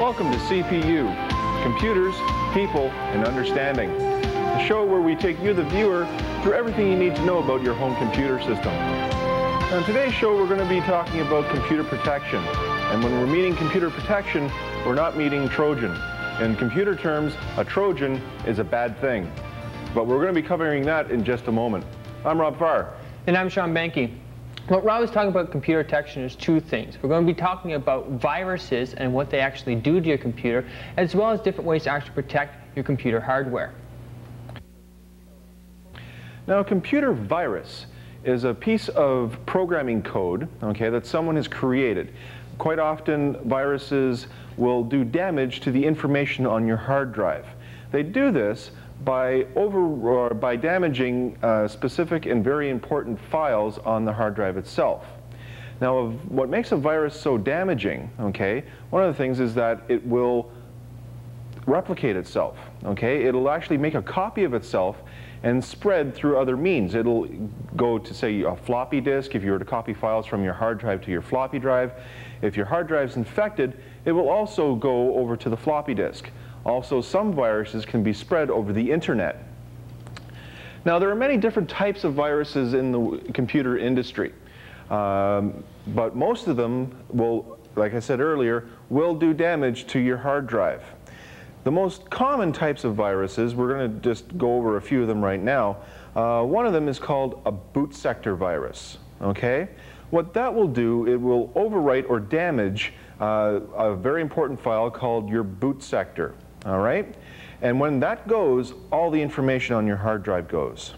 Welcome to CPU, Computers, People, and Understanding, the show where we take you, the viewer, through everything you need to know about your home computer system. On today's show, we're going to be talking about computer protection. And when we're meeting computer protection, we're not meeting Trojan. In computer terms, a Trojan is a bad thing. But we're going to be covering that in just a moment. I'm Rob Farr. And I'm Sean Banky. What Rob is talking about computer protection is two things. We're going to be talking about viruses and what they actually do to your computer, as well as different ways to actually protect your computer hardware. Now, a computer virus is a piece of programming code, okay, that someone has created. Quite often, viruses will do damage to the information on your hard drive. They do this by over by damaging uh, specific and very important files on the hard drive itself. Now, what makes a virus so damaging, okay, one of the things is that it will replicate itself, okay? It'll actually make a copy of itself and spread through other means. It'll go to, say, a floppy disk, if you were to copy files from your hard drive to your floppy drive. If your hard drive's infected, it will also go over to the floppy disk. Also, some viruses can be spread over the internet. Now, there are many different types of viruses in the computer industry, um, but most of them will, like I said earlier, will do damage to your hard drive. The most common types of viruses, we're going to just go over a few of them right now. Uh, one of them is called a boot sector virus, okay? What that will do, it will overwrite or damage uh, a very important file called your boot sector all right? And when that goes, all the information on your hard drive goes.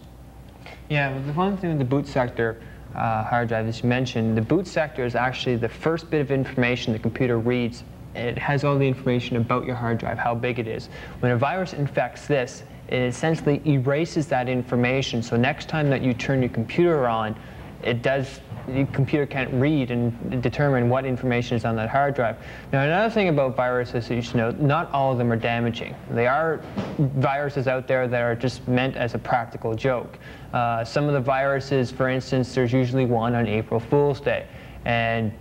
Yeah, the one thing with the boot sector uh, hard drive, as you mentioned, the boot sector is actually the first bit of information the computer reads. It has all the information about your hard drive, how big it is. When a virus infects this, it essentially erases that information. So next time that you turn your computer on, it does the computer can't read and determine what information is on that hard drive. Now another thing about viruses you should know, not all of them are damaging. There are viruses out there that are just meant as a practical joke. Uh, some of the viruses, for instance, there's usually one on April Fool's Day. And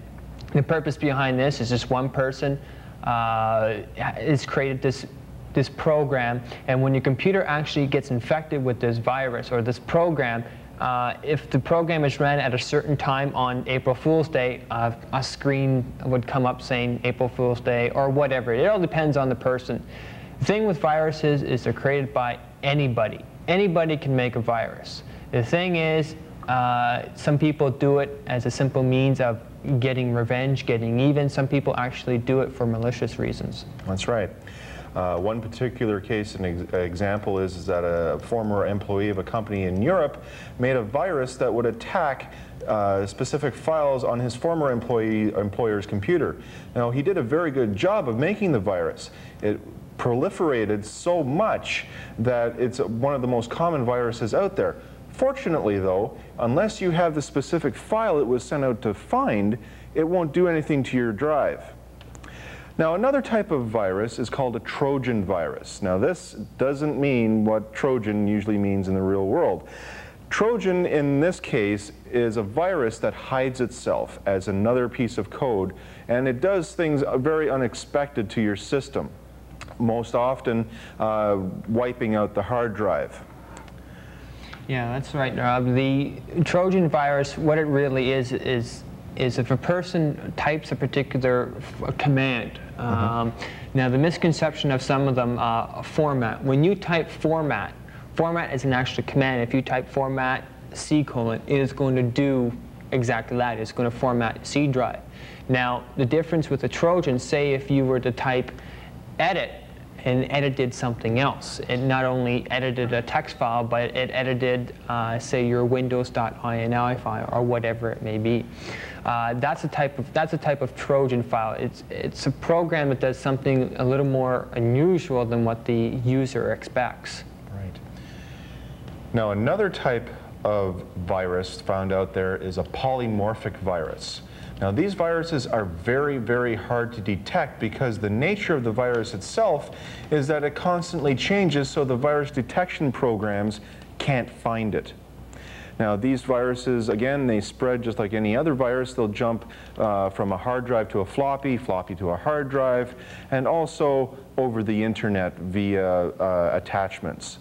the purpose behind this is just one person uh, has created this this program, and when your computer actually gets infected with this virus or this program, uh, if the program is ran at a certain time on April Fool's Day, uh, a screen would come up saying April Fool's Day or whatever. It all depends on the person. The thing with viruses is they're created by anybody. Anybody can make a virus. The thing is, uh, some people do it as a simple means of getting revenge, getting even. Some people actually do it for malicious reasons. That's right. Uh, one particular case, and ex example is, is, that a former employee of a company in Europe made a virus that would attack uh, specific files on his former employee employer's computer. Now, he did a very good job of making the virus. It proliferated so much that it's one of the most common viruses out there. Fortunately, though, unless you have the specific file it was sent out to find, it won't do anything to your drive. Now another type of virus is called a Trojan virus. Now this doesn't mean what Trojan usually means in the real world. Trojan in this case is a virus that hides itself as another piece of code and it does things very unexpected to your system. Most often uh, wiping out the hard drive. Yeah, that's right, Rob. The Trojan virus, what it really is, is is if a person types a particular command. Mm -hmm. um, now, the misconception of some of them, uh, format. When you type format, format is an actual command. If you type format C colon, it is going to do exactly that. It's going to format C drive. Now, the difference with a Trojan, say if you were to type edit and edited something else. It not only edited a text file, but it edited, uh, say, your windows.ini file or whatever it may be. Uh, that's a type of that's a type of Trojan file. It's it's a program that does something a little more unusual than what the user expects. Right. Now another type of virus found out there is a polymorphic virus. Now these viruses are very, very hard to detect because the nature of the virus itself is that it constantly changes so the virus detection programs can't find it. Now these viruses, again, they spread just like any other virus. They'll jump uh, from a hard drive to a floppy, floppy to a hard drive, and also over the internet via uh, attachments.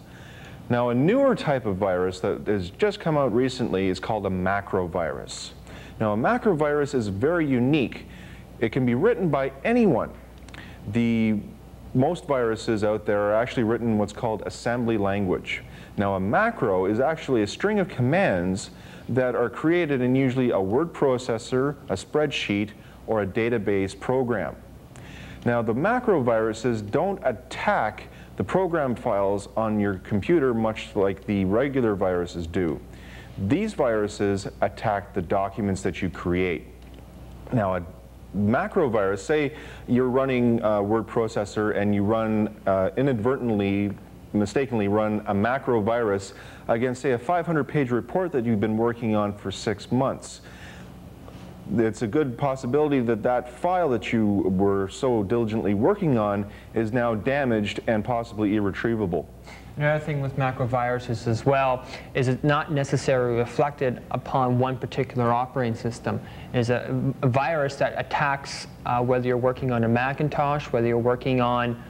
Now a newer type of virus that has just come out recently is called a macrovirus. Now a macrovirus is very unique. It can be written by anyone. The most viruses out there are actually written in what's called assembly language. Now a macro is actually a string of commands that are created in usually a word processor, a spreadsheet, or a database program. Now the macro viruses don't attack the program files on your computer much like the regular viruses do. These viruses attack the documents that you create. Now a macro virus, say you're running a word processor and you run uh, inadvertently mistakenly run a macro virus against, say, a 500-page report that you've been working on for six months. It's a good possibility that that file that you were so diligently working on is now damaged and possibly irretrievable. Another thing with macroviruses as well is it's not necessarily reflected upon one particular operating system. It is a, a virus that attacks uh, whether you're working on a Macintosh, whether you're working on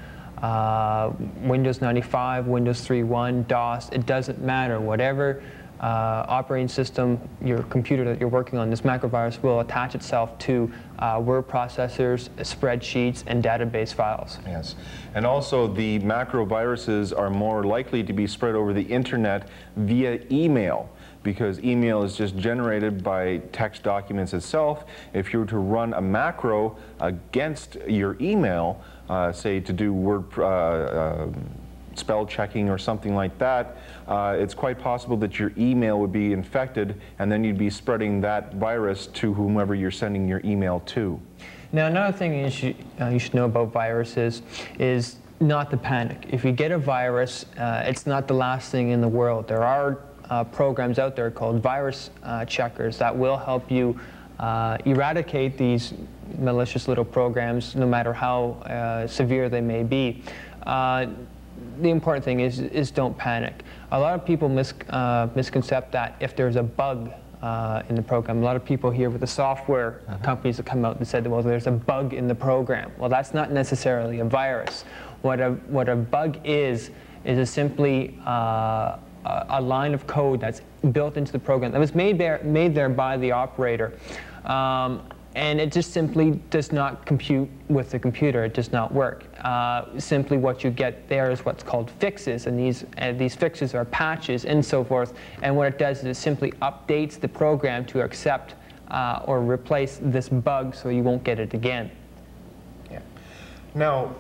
uh, Windows 95, Windows 3.1, DOS, it doesn't matter. Whatever uh, operating system, your computer that you're working on, this macrovirus will attach itself to uh, word processors, spreadsheets, and database files. Yes. And also the macroviruses are more likely to be spread over the internet via email because email is just generated by text documents itself. If you were to run a macro against your email, uh, say to do word uh, uh, spell checking or something like that, uh, it's quite possible that your email would be infected and then you'd be spreading that virus to whomever you're sending your email to. Now another thing you should, uh, you should know about viruses is not to panic. If you get a virus, uh, it's not the last thing in the world. There are uh, programs out there called virus uh, checkers that will help you uh, eradicate these malicious little programs, no matter how severe they may be. The important thing is, is don't panic. A lot of people mis uh, misconcept that if there's a bug uh, in the program. A lot of people here with the software uh -huh. companies that come out and said, well, there's a bug in the program. Well, that's not necessarily a virus. What a, what a bug is, is a simply uh, a line of code that's built into the program that was made there, made there by the operator. Um, and it just simply does not compute with the computer. It does not work. Uh, simply what you get there is what's called fixes, and these, uh, these fixes are patches and so forth. And what it does is it simply updates the program to accept uh, or replace this bug so you won't get it again. Yeah. Now,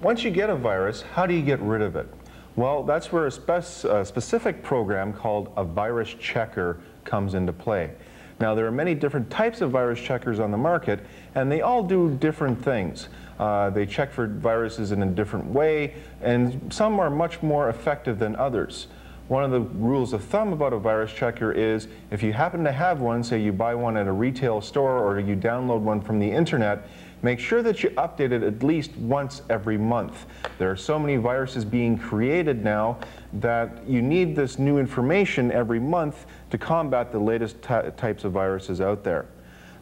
once you get a virus, how do you get rid of it? Well, that's where a, spe a specific program called a virus checker comes into play. Now, there are many different types of virus checkers on the market, and they all do different things. Uh, they check for viruses in a different way, and some are much more effective than others. One of the rules of thumb about a virus checker is if you happen to have one, say you buy one at a retail store or you download one from the internet, make sure that you update it at least once every month. There are so many viruses being created now that you need this new information every month to combat the latest types of viruses out there.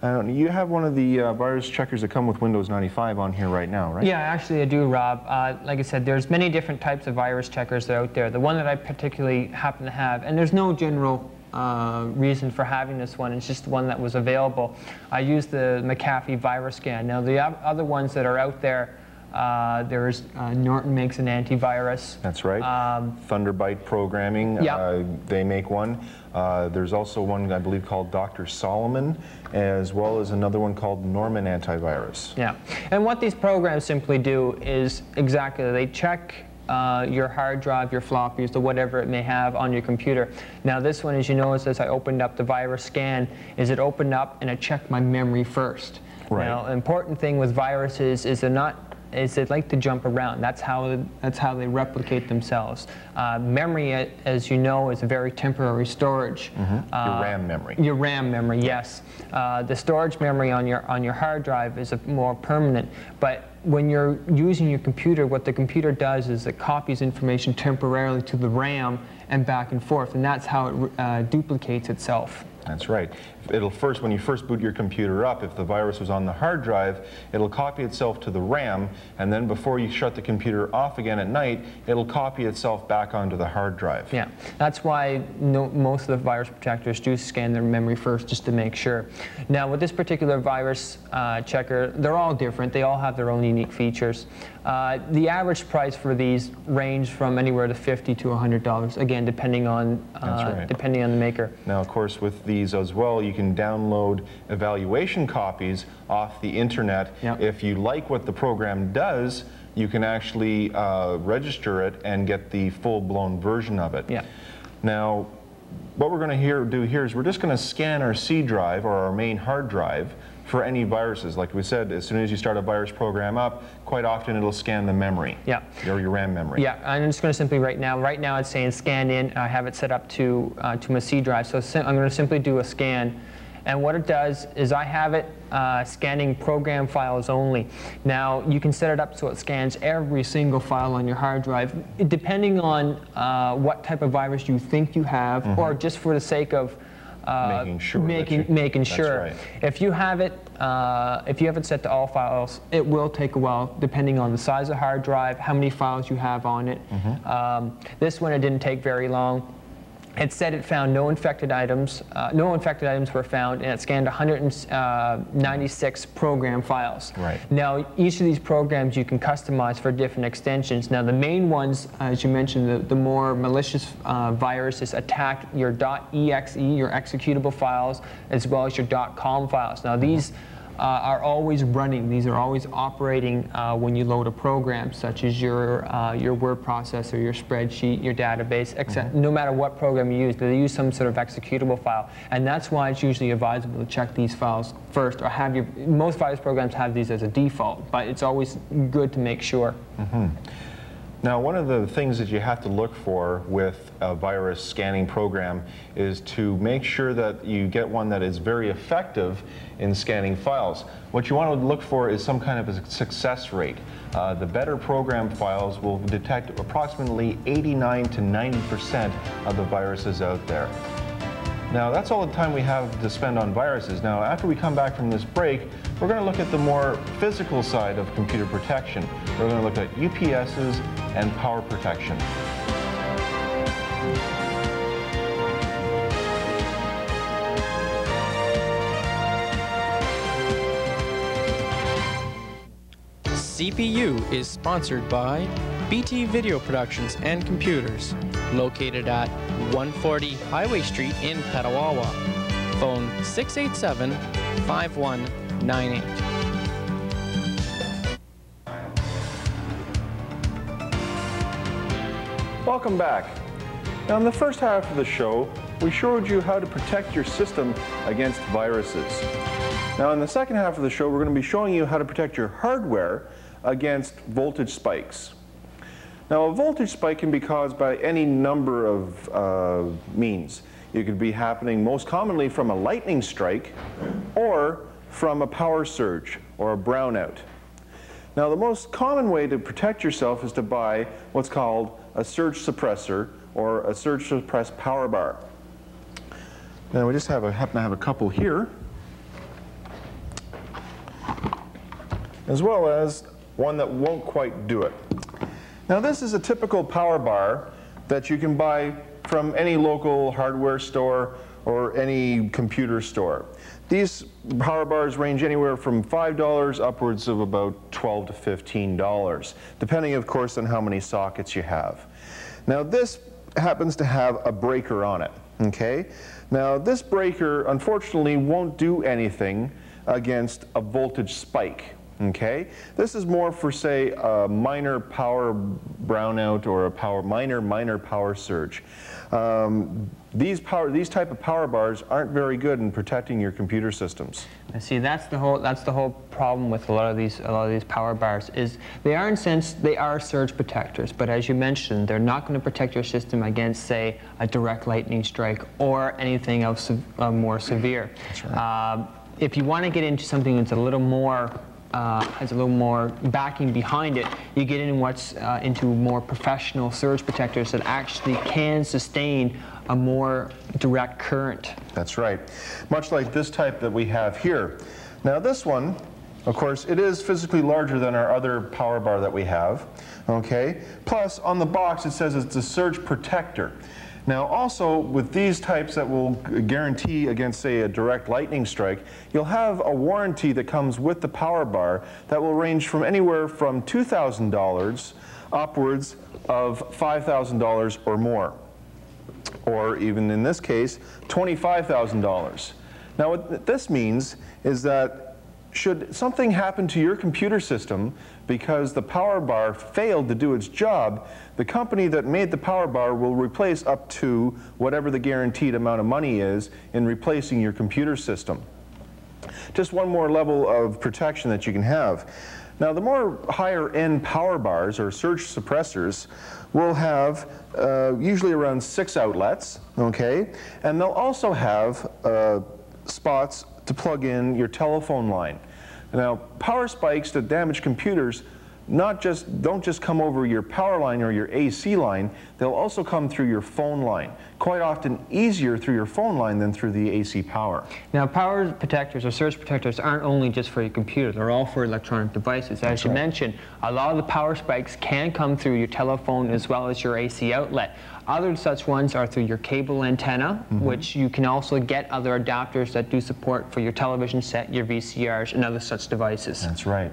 Uh, you have one of the uh, virus checkers that come with Windows 95 on here right now, right? Yeah, actually I do, Rob. Uh, like I said, there's many different types of virus checkers that are out there. The one that I particularly happen to have, and there's no general uh, reason for having this one. It's just the one that was available. I use the McAfee virus scan. Now the other ones that are out there, uh, there's uh, Norton makes an antivirus. That's right. Um, Thunderbyte Programming, yeah. Uh, they make one. Uh, there's also one I believe called Dr. Solomon, as well as another one called Norman Antivirus. Yeah, and what these programs simply do is exactly they check uh, your hard drive, your floppies, or whatever it may have on your computer. Now this one, as you notice, as I opened up the virus scan, is it opened up and it checked my memory first. Right. Now, important thing with viruses is they're not is they like to jump around. That's how, that's how they replicate themselves. Uh, memory, as you know, is a very temporary storage. Mm -hmm. uh, your RAM memory. Your RAM memory, yes. Uh, the storage memory on your, on your hard drive is more permanent. But when you're using your computer, what the computer does is it copies information temporarily to the RAM and back and forth, and that's how it uh, duplicates itself. That's right. It'll first, when you first boot your computer up, if the virus was on the hard drive, it'll copy itself to the RAM, and then before you shut the computer off again at night, it'll copy itself back onto the hard drive. Yeah, that's why no, most of the virus protectors do scan their memory first just to make sure. Now, with this particular virus uh, checker, they're all different. They all have their own unique features. Uh, the average price for these range from anywhere to 50 to $100, again, depending on, uh, right. depending on the maker. Now, of course, with these as well, you can download evaluation copies off the internet. Yep. If you like what the program does, you can actually uh, register it and get the full-blown version of it. Yeah. Now, what we're going to here, do here is we're just going to scan our C drive or our main hard drive for any viruses. Like we said, as soon as you start a virus program up, quite often it'll scan the memory. Yeah. Or your RAM memory. Yeah, I'm just going to simply right now, right now it's saying scan in. I have it set up to, uh, to my C drive. So I'm going to simply do a scan. And what it does is I have it uh, scanning program files only. Now, you can set it up so it scans every single file on your hard drive, depending on uh, what type of virus you think you have, or just for the sake of uh, Making sure making, making sure. right. If you have it, uh, if you have it set to all files, it will take a while, depending on the size of hard drive, how many files you have on it. Mm-hmm. Um, this one, it didn't take very long. It said it found no infected items. Uh, no infected items were found, and it scanned 196 program files. Right. Now, each of these programs you can customize for different extensions. Now, the main ones, as you mentioned, the, the more malicious uh, viruses attack your .exe, your executable files, as well as your .com files. Now, these uh, are always running. These are always operating uh, when you load a program, such as your uh, your word processor, your spreadsheet, your database, etc. No matter what program you use, they use some sort of executable file, and that's why it's usually advisable to check these files first, or have your. Most virus programs have these as a default, but it's always good to make sure. Now, one of the things that you have to look for with a virus scanning program is to make sure that you get one that is very effective in scanning files. What you want to look for is some kind of a success rate. Uh, the better program files will detect approximately 89 to 90% of the viruses out there. Now, that's all the time we have to spend on viruses. Now, after we come back from this break, we're going to look at the more physical side of computer protection. We're going to look at UPSs and power protection. CPU is sponsored by BT Video Productions and Computers, located at 140 Highway Street in Petawawa. Phone 687 5198. Welcome back. Now, in the first half of the show, we showed you how to protect your system against viruses. Now, in the second half of the show, we're going to be showing you how to protect your hardware against voltage spikes. Now, a voltage spike can be caused by any number of uh, means. It could be happening most commonly from a lightning strike or from a power surge or a brownout. Now, the most common way to protect yourself is to buy what's called a surge suppressor or a surge suppressed power bar. Now, we just have a, happen to have a couple here, as well as one that won't quite do it. Now, this is a typical power bar that you can buy from any local hardware store or any computer store. These power bars range anywhere from $5 upwards of about 12 to $15, depending, of course, on how many sockets you have. Now, this happens to have a breaker on it, okay? Now, this breaker, unfortunately, won't do anything against a voltage spike, okay? This is more for, say, a minor power brownout or a power, minor, minor power surge. Um, these, power, these type of power bars aren't very good in protecting your computer systems. And see, that's the whole that's the whole problem with a lot of these a lot of these power bars is they are in sense they are surge protectors, but as you mentioned, they're not going to protect your system against say a direct lightning strike or anything else uh, more severe. Um, if you want to get into something that's a little more uh, has a little more backing behind it, you get in what's uh, into more professional surge protectors that actually can sustain a more direct current. That's right. Much like this type that we have here. Now this one, of course, it is physically larger than our other power bar that we have. Okay. Plus, on the box it says it's a surge protector. Now also with these types that will guarantee against say a direct lightning strike, you'll have a warranty that comes with the power bar that will range from anywhere from $2,000 upwards of $5,000 or more. Or even in this case, $25,000. Now what this means is that should something happen to your computer system because the power bar failed to do its job, the company that made the power bar will replace up to whatever the guaranteed amount of money is in replacing your computer system. Just one more level of protection that you can have. Now the more higher end power bars or surge suppressors will have uh, usually around six outlets, okay? And they'll also have uh, spots to plug in your telephone line. Now, power spikes that damage computers not just don't just come over your power line or your AC line, they'll also come through your phone line. Quite often easier through your phone line than through the AC power. Now power protectors or surge protectors aren't only just for your computer, they're all for electronic devices. As That's you right. mentioned, a lot of the power spikes can come through your telephone as well as your AC outlet. Other such ones are through your cable antenna, mm -hmm. which you can also get other adapters that do support for your television set, your VCRs, and other such devices. That's right.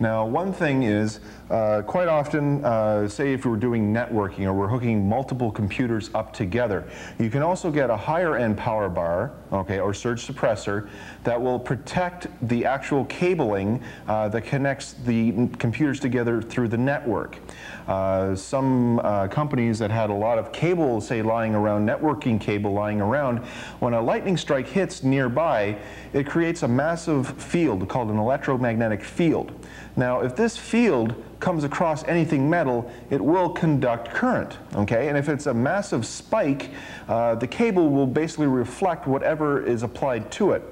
Now, one thing is, uh, quite often, uh, say if we're doing networking or we're hooking multiple computers up together, you can also get a higher end power bar, okay, or surge suppressor that will protect the actual cabling uh, that connects the computers together through the network. Uh, some uh, companies that had a lot of cable, say, lying around, networking cable lying around, when a lightning strike hits nearby, it creates a massive field called an electromagnetic field. Now, if this field comes across anything metal, it will conduct current, okay? And if it's a massive spike, uh, the cable will basically reflect whatever is applied to it.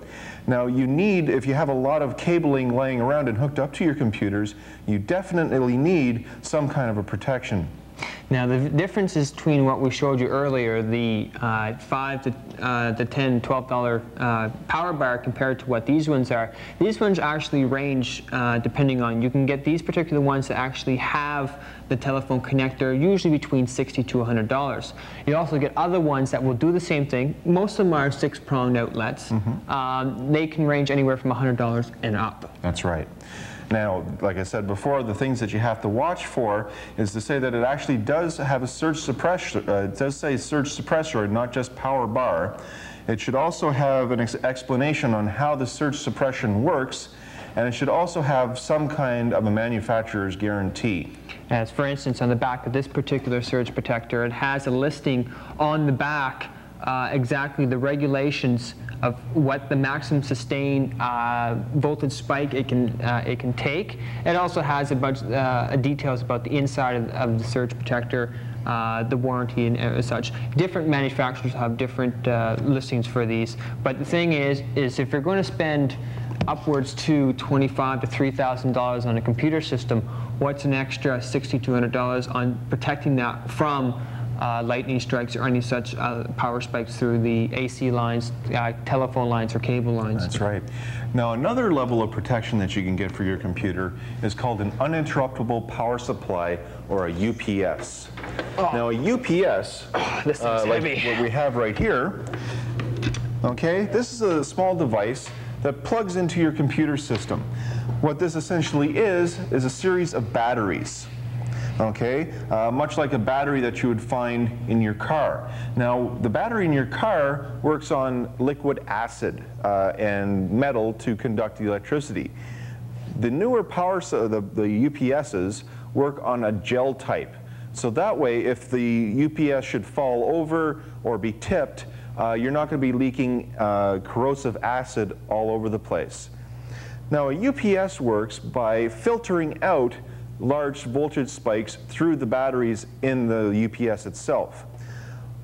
Now, you need, if you have a lot of cabling laying around and hooked up to your computers, you definitely need some kind of a protection. Now the difference is between what we showed you earlier, the uh, 5 to uh, the 10, 12 dollar uh, power bar compared to what these ones are. These ones actually range uh, depending on, you can get these particular ones that actually have the telephone connector, usually between 60 to $100. You also get other ones that will do the same thing. Most of them are six pronged outlets. Mm -hmm. um, they can range anywhere from $100 and up. That's right. Now, like I said before, the things that you have to watch for is to say that it actually does have a surge suppressor, uh, it does say surge suppressor, not just power bar. It should also have an ex explanation on how the surge suppression works, and it should also have some kind of a manufacturer's guarantee. As for instance, on the back of this particular surge protector, it has a listing on the back uh, exactly the regulations of what the maximum sustained uh, voltage spike it can uh, it can take. It also has a bunch uh, details about the inside of, of the surge protector, uh, the warranty and such. Different manufacturers have different listings for these, but the thing is, is if you're going to spend upwards to twenty-five to three thousand dollars on a computer system, what's an extra sixty-two hundred dollars on protecting that from uh, lightning strikes or any such uh, power spikes through the AC lines, uh, telephone lines, or cable lines. That's right. Now, another level of protection that you can get for your computer is called an uninterruptible power supply, or a UPS. Oh. Now, a UPS, this uh, like what we have right here, okay, this is a small device that plugs into your computer system. What this essentially is, is a series of batteries okay? Uh, much like a battery that you would find in your car. Now, the battery in your car works on liquid acid uh, and metal to conduct the electricity. The newer power, so the, the UPSs work on a gel type. So that way, if the UPS should fall over or be tipped, uh, you're not going to be leaking uh, corrosive acid all over the place. Now, a UPS works by filtering out large voltage spikes through the batteries in the UPS itself.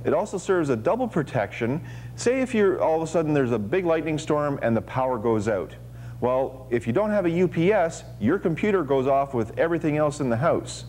It also serves a double protection. Say if you're all of a sudden there's a big lightning storm and the power goes out. Well, if you don't have a UPS, your computer goes off with everything else in the house.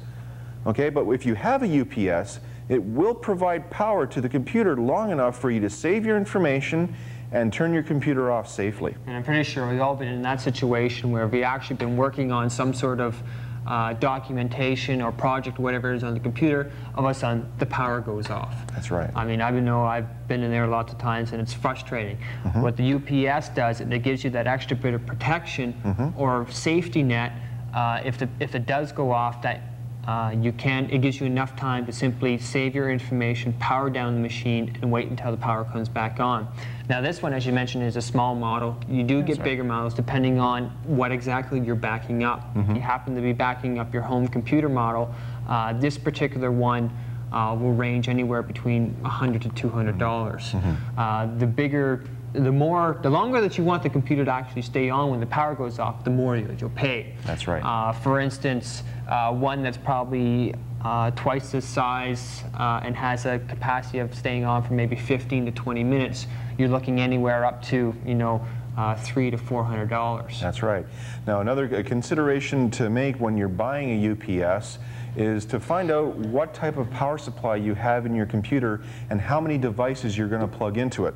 Okay, but if you have a UPS, it will provide power to the computer long enough for you to save your information and turn your computer off safely. And I'm pretty sure we've all been in that situation where we've actually been working on some sort of uh, documentation or project, whatever it is on the computer, all of a sudden the power goes off. That's right. I mean, I know I've been in there lots of times and it's frustrating. Mm-hmm. What the UPS does, it gives you that extra bit of protection Mm-hmm. or safety net uh, if, the, if it does go off that uh, you can, it gives you enough time to simply save your information, power down the machine, and wait until the power comes back on. Now, this one, as you mentioned, is a small model. You do get right. bigger models depending on what exactly you're backing up. Mm-hmm. If you happen to be backing up your home computer model, uh, this particular one uh, will range anywhere between 100 to 200 dollars. Mm-hmm. Uh, the bigger, the more, the longer that you want the computer to actually stay on when the power goes off, the more you- you'll pay. That's right. Uh, for instance, uh, one that's probably uh, twice this size uh, and has a capacity of staying on for maybe 15 to 20 minutes, you're looking anywhere up to, you know, uh, three to four hundred dollars. That's right. Now, another consideration to make when you're buying a UPS is to find out what type of power supply you have in your computer and how many devices you're going to plug into it.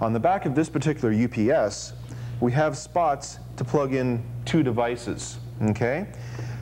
On the back of this particular UPS, we have spots to plug in two devices, okay?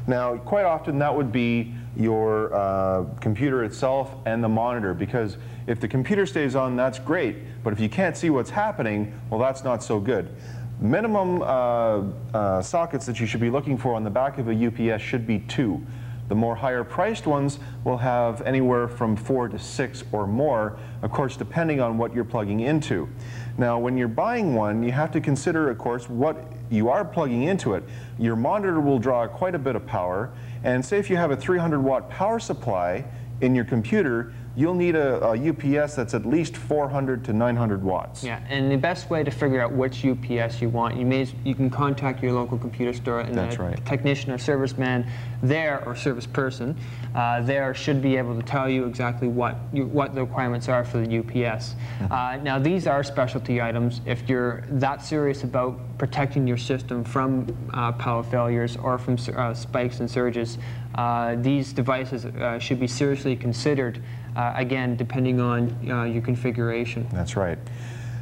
Now, quite often that would be your uh, computer itself and the monitor because if the computer stays on, that's great, but if you can't see what's happening, well, that's not so good. Minimum uh, uh, sockets that you should be looking for on the back of a UPS should be two. The more higher priced ones will have anywhere from four to six or more, of course, depending on what you're plugging into. Now, when you're buying one, you have to consider, of course, what you are plugging into it. Your monitor will draw quite a bit of power, and say if you have a 300 watt power supply in your computer, you'll need a, a UPS that's at least 400 to 900 watts. Yeah, and the best way to figure out which UPS you want, you may you can contact your local computer store and That's the right. technician or serviceman there or service person uh, there should be able to tell you exactly what you, what the requirements are for the UPS. Mm-hmm. Uh, now these are specialty items. If you're that serious about protecting your system from uh, power failures or from uh, spikes and surges, uh, these devices uh, should be seriously considered. Uh, again, depending on uh, your configuration. That's right.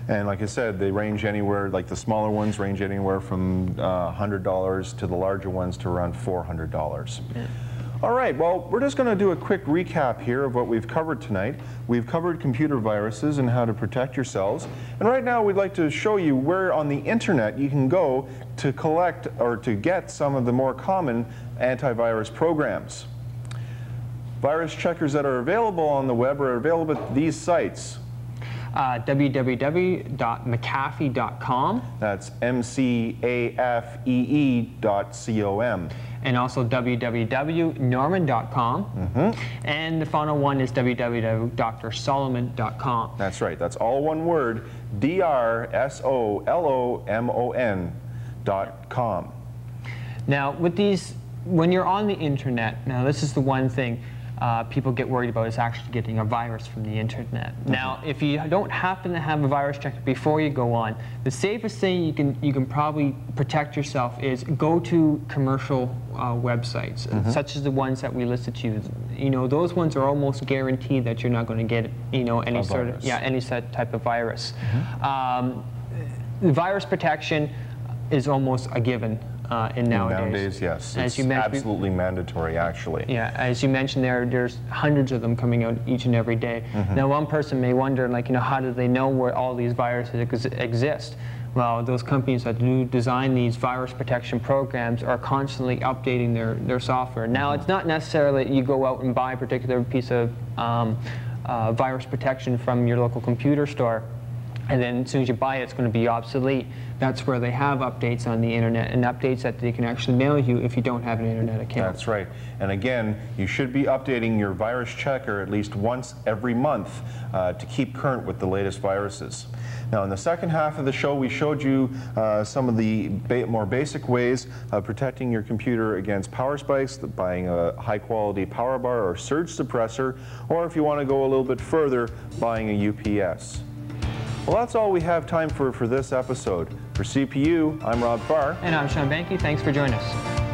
And like I said, they range anywhere, like the smaller ones range anywhere from uh, $100 to the larger ones to around $400. All right, well, we're just going to do a quick recap here of what we've covered tonight. We've covered computer viruses and how to protect yourselves. And right now, we'd like to show you where on the internet you can go to collect or to get some of the more common antivirus programs. Virus checkers that are available on the web are available at these sites. uh, www.mcafee.com That's M-C-A-F-E-E E dot C-O-M. and also www.norman.com. Mm-hmm. And the final one is www.drsolomon.com. That's right. That's all one word. D-R-S-O-L-O-M-O-N dot com. Now, with these, when you're on the internet, now this is the one thing uh, people get worried about is actually getting a virus from the internet. Now, if you don't happen to have a virus checker before you go on, the safest thing you can you can probably protect yourself is go to commercial uh, websites, such as the ones that we listed to you. You know, those ones are almost guaranteed that you're not going to get you know any A sort of yeah any set type of virus. Um, virus protection is almost a given uh, in nowadays. Nowadays, yes. As It's you mentioned, absolutely mandatory, actually. yeah, as you mentioned, there there's hundreds of them coming out each and every day. Now, one person may wonder, like, you know, how do they know where all these viruses ex- exist? Well, those companies that do design these virus protection programs are constantly updating their, their software. Now, it's not necessarily that you go out and buy a particular piece of um, uh, virus protection from your local computer store and then as soon as you buy it, it's going to be obsolete. That's where they have updates on the internet and updates that they can actually mail you if you don't have an internet account. That's right. And again, you should be updating your virus checker at least once every month uh, to keep current with the latest viruses. Now, in the second half of the show, we showed you uh, some of the ba more basic ways of protecting your computer against power spikes, buying a high quality power bar or surge suppressor, or if you want to go a little bit further, buying a UPS. Well, that's all we have time for for this episode. For CPU, I'm Rob Farr. And I'm Sean Banky. Thanks for joining us.